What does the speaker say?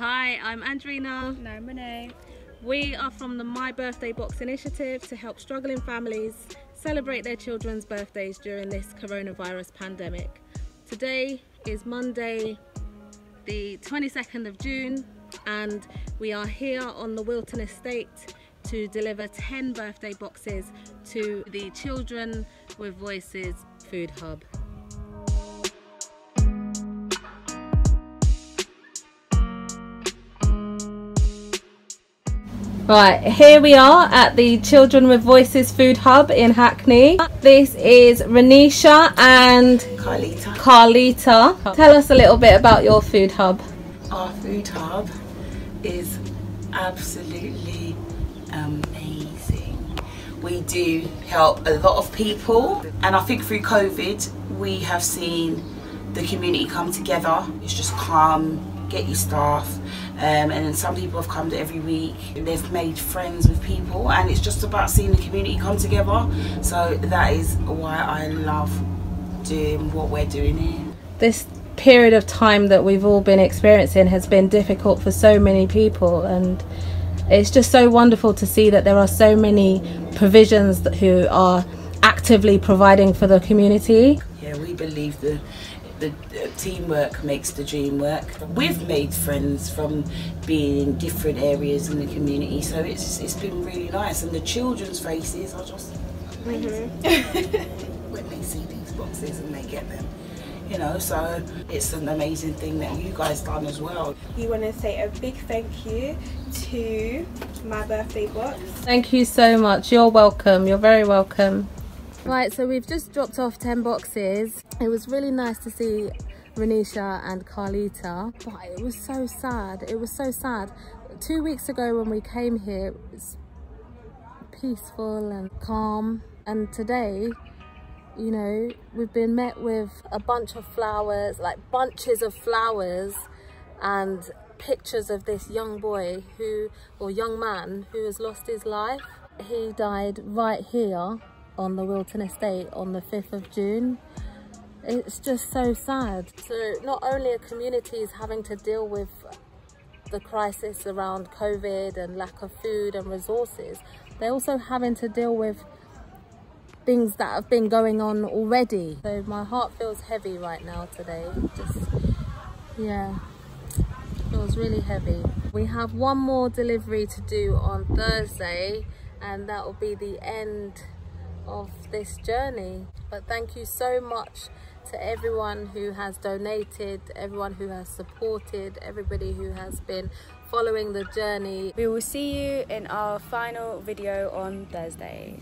Hi, I'm Andrina. No, Renee. We are from the My Birthday Box initiative to help struggling families celebrate their children's birthdays during this coronavirus pandemic. Today is Monday, the 22nd of June, and we are here on the Wilton Estate to deliver 10 birthday boxes to the Children with Voices Food Hub. Right, here we are at the Children with Voices Food Hub in Hackney. This is Renisha and Carlita. Carlita. Tell us a little bit about your food hub. Our food hub is absolutely amazing. We do help a lot of people, and I think through COVID, we have seen the community come together. It's just calm, get your staff, um, and then some people have come to every week. They've made friends with people, and it's just about seeing the community come together. So that is why I love doing what we're doing here. This period of time that we've all been experiencing has been difficult for so many people, and it's just so wonderful to see that there are so many provisions that, who are actively providing for the community. Yeah, we believe the the teamwork makes the dream work. We've made friends from being in different areas in the community, so it's it's been really nice. And the children's faces are just amazing mm-hmm. when they see these boxes and they get them. You know, so it's an amazing thing that you guys done as well. We want to say a big thank you to my birthday box. Thank you so much. You're welcome. You're very welcome. Right, so we've just dropped off 10 boxes. It was really nice to see Renisha and Carlita, but it was so sad. It was so sad. Two weeks ago when we came here, it was peaceful and calm. And today, you know, we've been met with a bunch of flowers, like bunches of flowers and pictures of this young boy who, or young man who has lost his life. He died right here on the Wilton Estate on the 5th of June. It's just so sad. So not only are communities having to deal with the crisis around COVID and lack of food and resources, they're also having to deal with things that have been going on already. So my heart feels heavy right now today. Just, yeah, feels really heavy. We have one more delivery to do on Thursday and that will be the end of this journey. But thank you so much to everyone who has donated everyone who has supported everybody who has been following the journey. We will see you in our final video on thursday